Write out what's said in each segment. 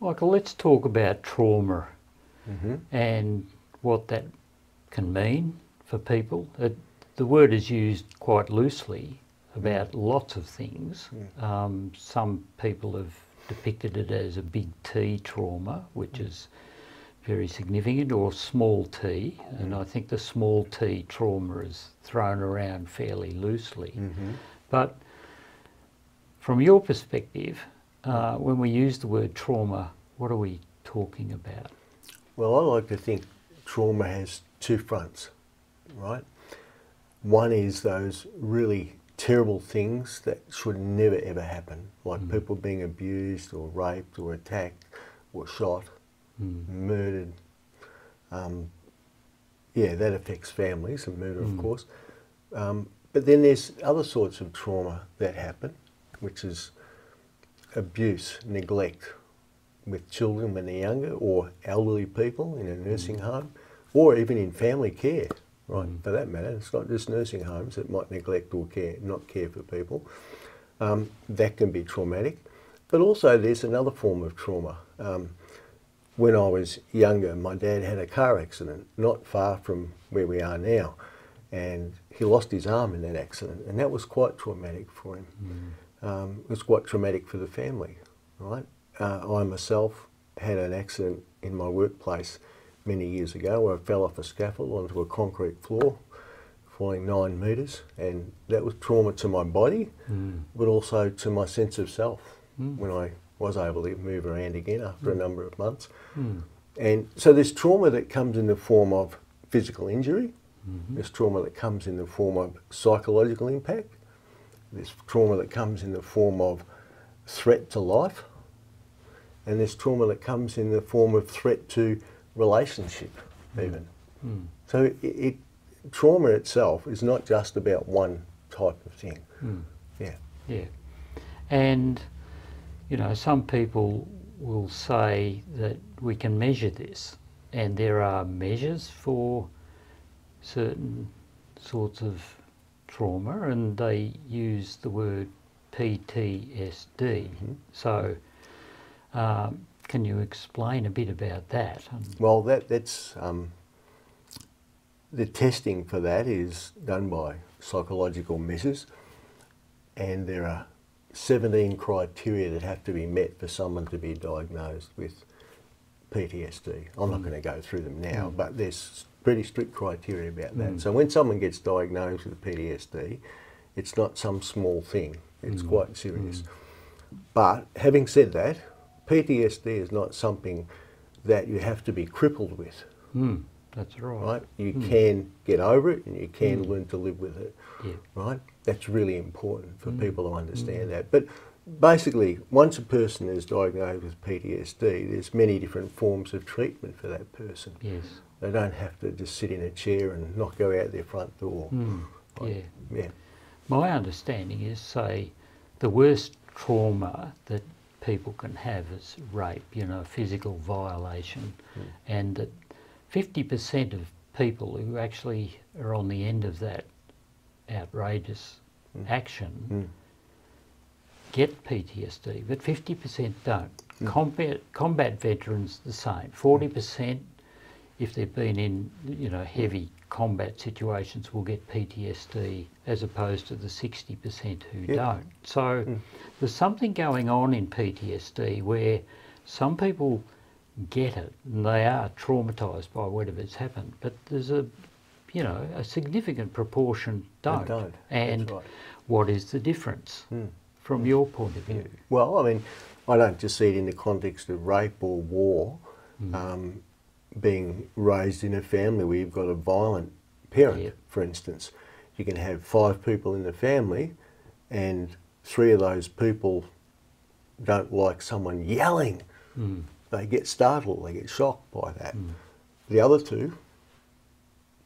Michael, let's talk about trauma Mm-hmm. and what that can mean for people. It, the word is used quite loosely about lots of things. Um, some people have depicted it as a big T trauma, which is very significant, or small t, and I think the small t trauma is thrown around fairly loosely. Mm-hmm. But from your perspective, uh, when we use the word trauma, what are we talking about? Well, I like to think trauma has two fronts, right? One is those really terrible things that should never ever happen, like people being abused or raped or attacked or shot, murdered. Um, yeah, that affects families and murder, of course. Um, but then there's other sorts of trauma that happen, which is abuse, neglect with children when they're younger, or elderly people in a nursing home, or even in family care, right? For that matter, it's not just nursing homes that might neglect or care, not care for people. Um, that can be traumatic. But also, there's another form of trauma. Um, when I was younger, my dad had a car accident not far from where we are now, and he lost his arm in that accident, and that was quite traumatic for him. Um, it was quite traumatic for the family, right? Uh, I myself had an accident in my workplace many years ago where I fell off a scaffold onto a concrete floor, falling nine metres, and that was trauma to my body, mm. but also to my sense of self mm. when I was able to move around again after a mm. number of months. And so there's trauma that comes in the form of physical injury, mm-hmm. there's trauma that comes in the form of psychological impact, there's trauma that comes in the form of threat to life, and there's trauma that comes in the form of threat to relationship, hmm. even. Hmm. So it, it, trauma itself is not just about one type of thing. Hmm. Yeah. Yeah. And, you know, some people will say that we can measure this, and there are measures for certain sorts of trauma, and they use the word PTSD. So, um, can you explain a bit about that? Well, that that's um, the testing for that is done by psychological measures, and there are 17 criteria that have to be met for someone to be diagnosed with PTSD. I'm not going to go through them now, but there's pretty strict criteria about that. Mm. So when someone gets diagnosed with PTSD, it's not some small thing. It's mm. quite serious. Mm. But having said that, PTSD is not something that you have to be crippled with, Hmm, that's right. right? You can get over it and you can learn to live with it, Yeah. right? That's really important for people to understand that. But basically, once a person is diagnosed with PTSD, there's many different forms of treatment for that person. Yes. They don't have to just sit in a chair and not go out their front door. Hmm, Like, yeah. yeah. My understanding is, say, the worst trauma that people can have is rape, you know, physical violation, hmm. and that 50% of people who actually are on the end of that outrageous hmm. action hmm. Get PTSD, but 50% don't. Hmm. Combat, combat veterans, the same. 40% if they've been in you know heavy combat situations will get PTSD as opposed to the 60% who Yeah. don't. So hmm. there's something going on in PTSD where some people get it and they are traumatized by whatever's happened, but there's a you know a significant proportion don't. don't. And right. what is the difference hmm. From your point of view? Well, I mean, I don't just see it in the context of rape or war. Um, being raised in a family where you've got a violent parent, Yeah. for instance, you can have five people in the family, and three of those people don't like someone yelling. They get startled, they get shocked by that. The other two,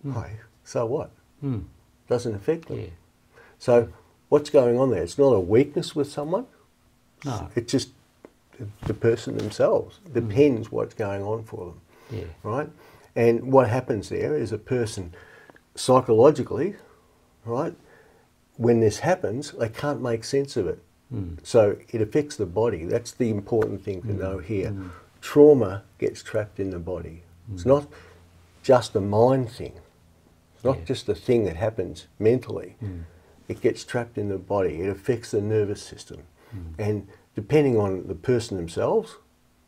hey, so what? Mm. Doesn't affect them. Yeah. So, what's going on there? It's not a weakness with someone. No. It's just the person themselves. Hmm. Depends what's going on for them, Yeah. right? And what happens there is a person psychologically, right? When this happens, they can't make sense of it. Hmm. So it affects the body. That's the important thing to hmm. know here. Trauma gets trapped in the body. It's not just a mind thing. It's not Yeah. just a thing that happens mentally. It gets trapped in the body. It affects the nervous system. Hmm. And depending on the person themselves,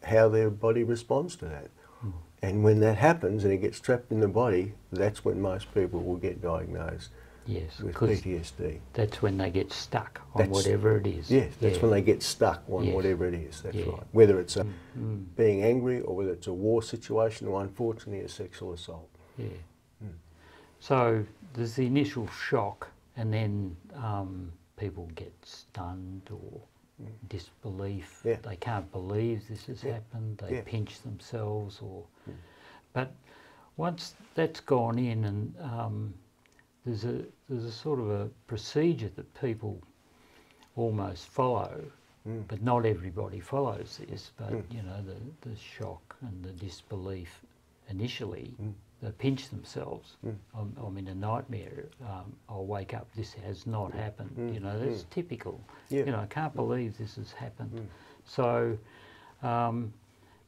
how their body responds to that. Hmm. And when that happens and it gets trapped in the body, that's when most people will get diagnosed Yes, with PTSD. that's when they get stuck on That's- whatever it is. Yes, that's Yeah. when they get stuck on Yes. whatever it is. That's Yeah. right. Whether it's a, Mm. being angry or whether it's a war situation or unfortunately a sexual assault. Yeah. So there's the initial shock, and then um, people get stunned or disbelief. Yeah. They can't believe this has Yeah. happened. They Yeah. pinch themselves, or. But once that's gone in, and um, there's a there's a sort of a procedure that people almost follow, Mm. but not everybody follows this. But Mm. you know the the shock and the disbelief initially, Mm. pinch themselves. Mm. I'm, I'm in a nightmare. Um, I'll wake up. This has not happened. Mm. You know that's Mm. typical. Yeah. You know I can't believe this has happened. Mm. So. Um,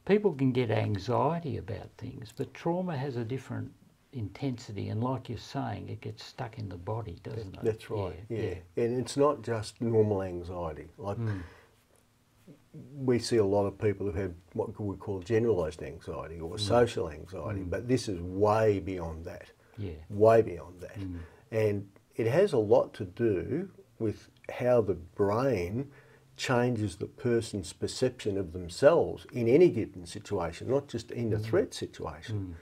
people can get anxiety about things, but trauma has a different intensity, and like you're saying, it gets stuck in the body, doesn't it? That's right. Yeah. Yeah, and it's not just normal anxiety. Like. We see a lot of people who have what we call generalised anxiety or social anxiety, Mm. but this is way beyond that. Yeah. way beyond that. Mm. And it has a lot to do with how the brain changes the person's perception of themselves in any given situation, not just in a threat situation.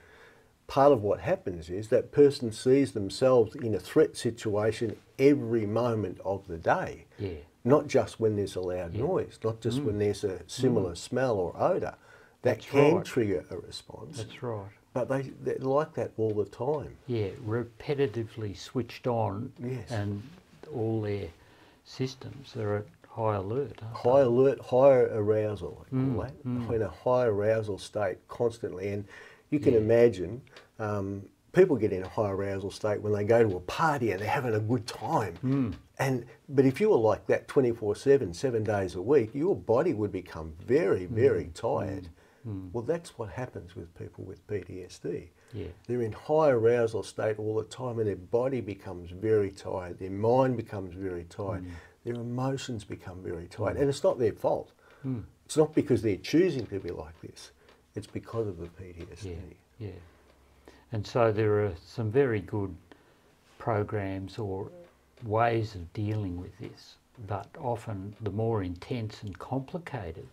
Part of what happens is that person sees themselves in a threat situation every moment of the day, Yeah. Not just when there's a loud Yeah. noise, not just when there's a similar smell or odour. That That's can right. trigger a response, That's right. but they, they're like that all the time. Yeah, repetitively switched on, Yes. and all their systems are at high alert. high alert, higher arousal, I call Mm, that. mm. In a high arousal state constantly. And you can Yeah. imagine um, people get in a high arousal state when they go to a party and they're having a good time. Mm. And But if you were like that 24 7, seven days a week, your body would become very, very tired. Mm. Well, that's what happens with people with PTSD. Yeah. They're in high arousal state all the time and their body becomes very tired, their mind becomes very tired, their emotions become very tired. And it's not their fault. Mm. It's not because they're choosing to be like this. It's because of the PTSD. Yeah, yeah. And so there are some very good programs or ways of dealing with this, but often the more intense and complicated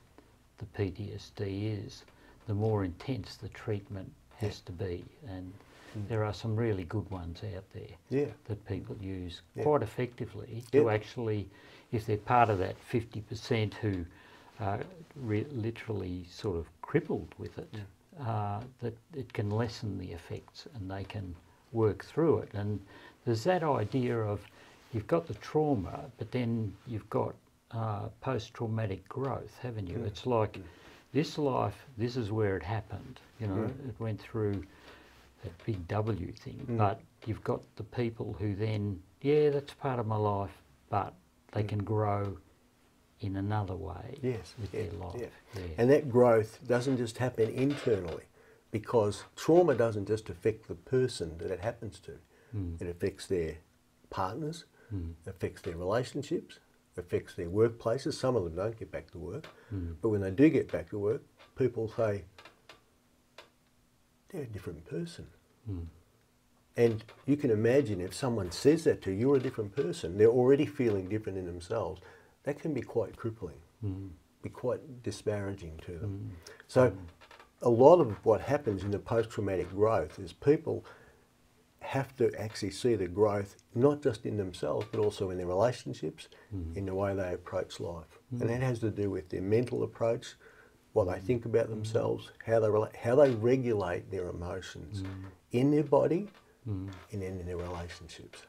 the PTSD is, the more intense the treatment has to be. And mm. there are some really good ones out there Yeah. that people use Yeah. quite effectively to Yeah. actually, if they're part of that 50% who are re- literally sort of crippled with it, mm. Uh, that it can lessen the effects and they can work through it. And there's that idea of you've got the trauma, but then you've got uh, post-traumatic growth, haven't you? It's like this life, this is where it happened. You know, it went through that big W thing, Mm. but you've got the people who then, yeah, that's part of my life, but they can grow in another way Yes. with yeah, their life. yeah. Yeah. And that growth doesn't just happen internally because trauma doesn't just affect the person that it happens to. Mm. It affects their partners, Mm. affects their relationships, affects their workplaces. Some of them don't get back to work. Mm. But when they do get back to work, people say, they're a different person. Mm. And you can imagine if someone says that to you, you're a different person, they're already feeling different in themselves, that can be quite crippling, Mm. be quite disparaging to them. Mm. So, a lot of what happens in the post traumatic growth is people have to actually see the growth not just in themselves but also in their relationships, in the way they approach life. And that has to do with their mental approach, what they think about themselves, how they, how they regulate their emotions in their body Mm. and then in their relationships.